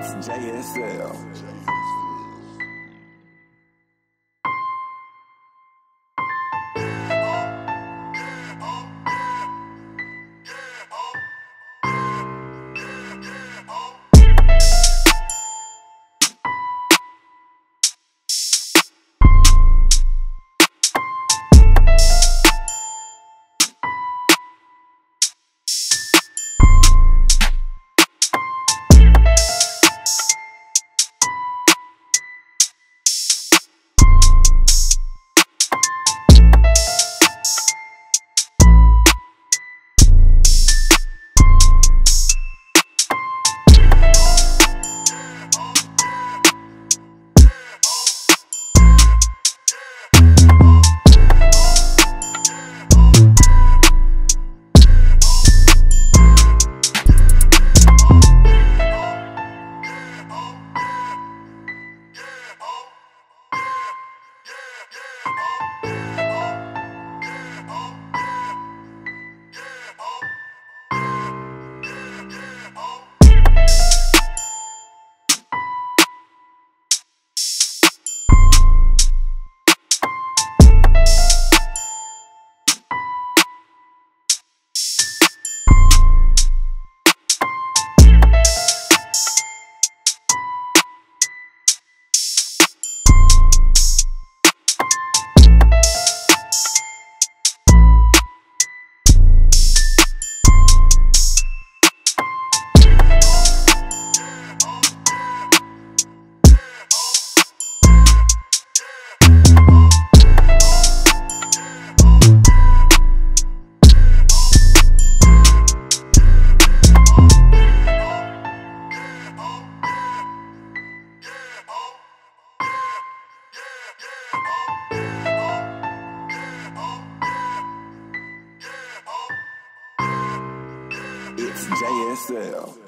It's JSL. Oh! JSL.